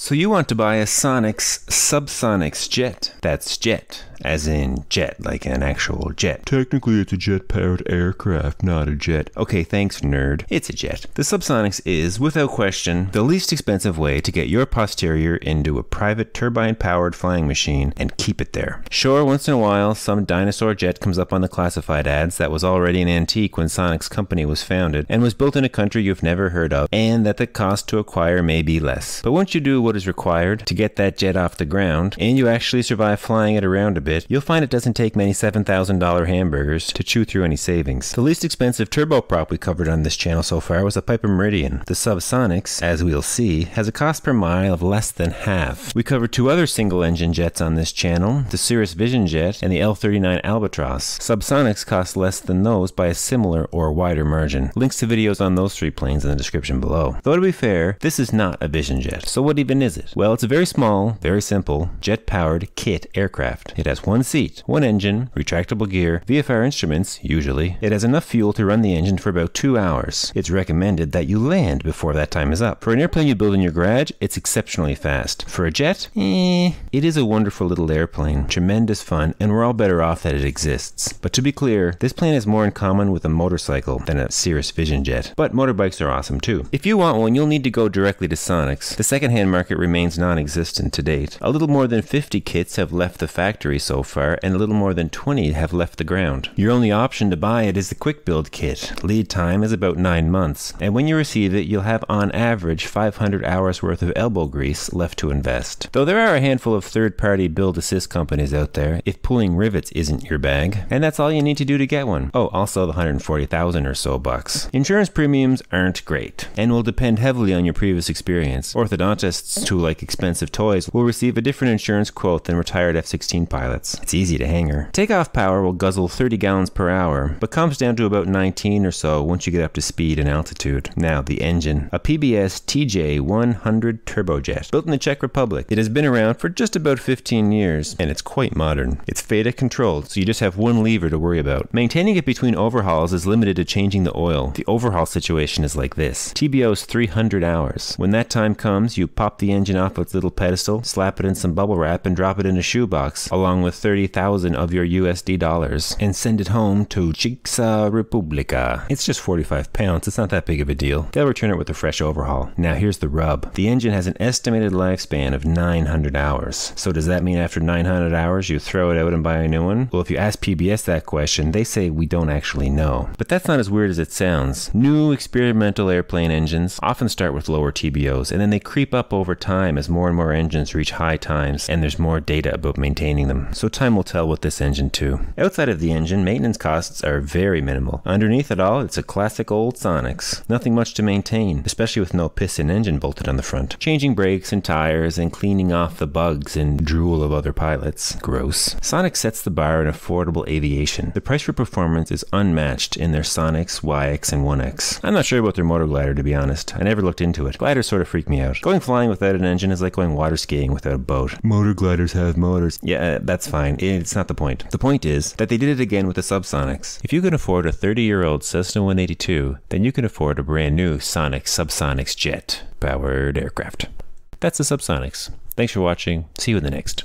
So you want to buy a Sonex Subsonex jet. That's jet, as in jet, like an actual jet. Technically, it's a jet powered aircraft, not a jet. Okay, thanks, nerd. It's a jet. The Subsonex is, without question, the least expensive way to get your posterior into a private turbine powered flying machine and keep it there. Sure, once in a while, some dinosaur jet comes up on the classified ads that was already an antique when Sonex Company was founded and was built in a country you've never heard of, and that the cost to acquire may be less. But once you do what is required to get that jet off the ground, and you actually survive flying it around a bit, you'll find it doesn't take many $7,000 hamburgers to chew through any savings. The least expensive turboprop we covered on this channel so far was the Piper Meridian. The Subsonex, as we'll see, has a cost per mile of less than half. We covered two other single engine jets on this channel, the Cirrus Vision Jet and the L39 Albatros. Subsonex cost less than those by a similar or wider margin. Links to videos on those three planes in the description below. Though to be fair, this is not a Vision Jet, so what even is it? Well, it's a very small, very simple, jet-powered kit aircraft. It has one seat, one engine, retractable gear, VFR instruments, usually. It has enough fuel to run the engine for about two hours. It's recommended that you land before that time is up. For an airplane you build in your garage, it's exceptionally fast. For a jet, eh, it is a wonderful little airplane, tremendous fun, and we're all better off that it exists. But to be clear, this plane has more in common with a motorcycle than a Cirrus Vision Jet. But motorbikes are awesome too. If you want one, you'll need to go directly to Sonex. The secondhand market remains non-existent to date. A little more than 50 kits have left the factory so far, and a little more than 20 have left the ground. Your only option to buy it is the quick build kit. Lead time is about 9 months, and when you receive it, you'll have on average 500 hours worth of elbow grease left to invest. Though there are a handful of third-party build assist companies out there, if pulling rivets isn't your bag, and that's all you need to do to get one. Oh, also the 140,000 or so bucks. Insurance premiums aren't great, and will depend heavily on your previous experience. Orthodontists who like expensive toys will receive a different insurance quote than retired F 16 It's easy to hanger. Takeoff power will guzzle 30 gallons per hour, but comes down to about 19 or so once you get up to speed and altitude. Now, the engine. A PBS TJ 100 turbojet, built in the Czech Republic. It has been around for just about 15 years, and it's quite modern. It's FADEC controlled, so you just have one lever to worry about. Maintaining it between overhauls is limited to changing the oil. The overhaul situation is like this. TBO's 300 hours. When that time comes, you pop the engine off off its little pedestal, slap it in some bubble wrap, and drop it in a shoebox, along with 30,000 of your USD dollars, and send it home to Czechia Republica. It's just 45 pounds, it's not that big of a deal. They'll return it with a fresh overhaul. Now here's the rub. The engine has an estimated lifespan of 900 hours. So does that mean after 900 hours you throw it out and buy a new one? Well, if you ask PBS that question, they say we don't actually know. But that's not as weird as it sounds. New experimental airplane engines often start with lower TBOs, and then they creep up over time as more and more engines reach high times and there's more data about maintaining them. So time will tell with this engine too. Outside of the engine, maintenance costs are very minimal. Underneath it all, it's a classic old Sonex. Nothing much to maintain, especially with no piston engine bolted on the front. Changing brakes and tires and cleaning off the bugs and drool of other pilots. Gross. Sonex sets the bar in affordable aviation. The price for performance is unmatched in their Sonex, Waiex, and Onex. I'm not sure about their motor glider to be honest. I never looked into it. Gliders sort of freak me out. Going flying without an engine is like going water skiing without a boat. Motor gliders have motors. Yeah, uh, that's fine. It's not the point. The point is that they did it again with the Subsonex. If you can afford a 30 year old Cessna 182, then you can afford a brand new Sonex Subsonex jet powered aircraft. That's the Subsonex. Thanks for watching. See you in the next.